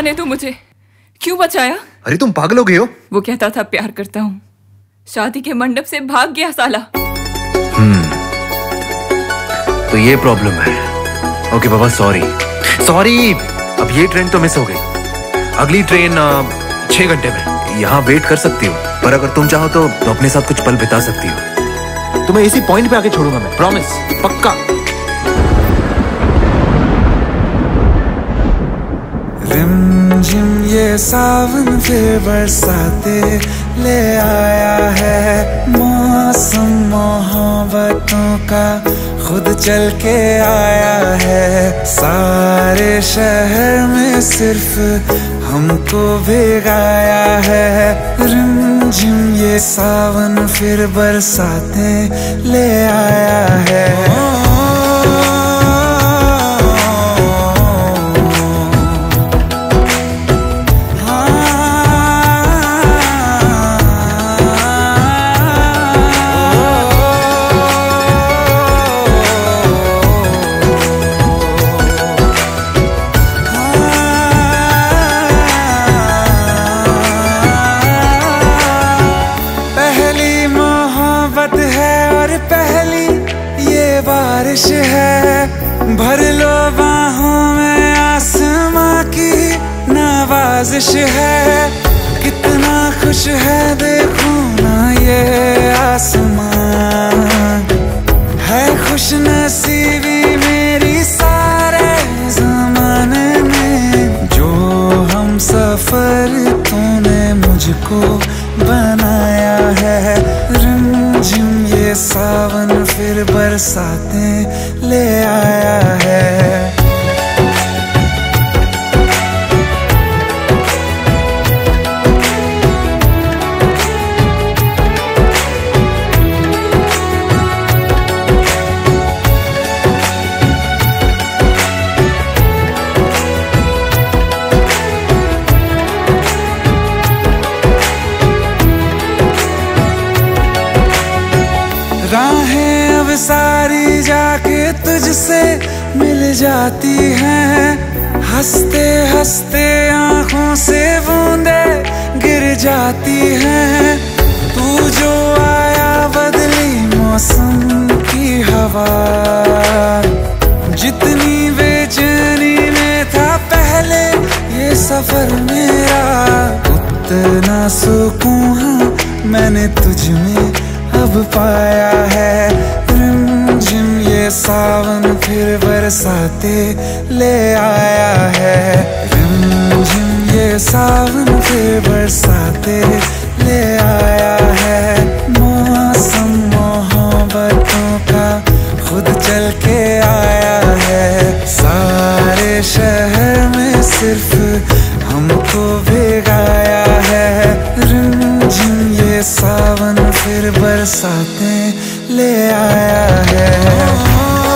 जाने दो मुझे। क्यों बचाया? अरे तुम पागल हो गए हो। वो कहता था प्यार करता हूँ। शादी के मंडप से भाग गया साला। तो ये प्रॉब्लम है। ओके बाबा सॉरी सॉरी अब ये ट्रेन तो मिस हो गई। अगली ट्रेन छह घंटे में। यहाँ वेट कर सकती हो। पर अगर तुम चाहो तो, तो अपने साथ कुछ पल बिता सकती हो। तुम्हें इसी पॉइंट पे आके छोड़ूँगा मैं प्रॉमिस पक्का। रिम झिम ये सावन फिर बरसाते ले आया है मौसम मोहब्बतों का। खुद चल के आया है सारे शहर में सिर्फ़ हमको भिगाया है। रिम झिम ये सावन फिर बरसाते ले आया है। भर लो बाहों में आसमां की नवाजिश है। कितना खुश है देखो ना ये आसमां है खुश नसीबी मेरी सारे जमाने में। जो हम सफ़र तूने मुझको बनाया है, रिमझिम ये सावन फिर बरसाते ले आया है। जाती हैं। हँसते हँसते आँखों से बूंदे गिर जाती हैं। तू जो आया बदली मौसम की हवा। जितनी बेचैनी में था पहले, ये सफ़र मेरा। उतना सुकून मैंने तुझ में अब पाया है। सावन फिर बरसाते ले आया है। रिमझिम ये सावन फिर बरसाते ले आया है। मौसम मोहब्बतों का खुद चल के आया है। सारे शहर में सिर्फ़ हमको भिगाया है। रिमझिम ये सावन फिर बरसाते ले आया है।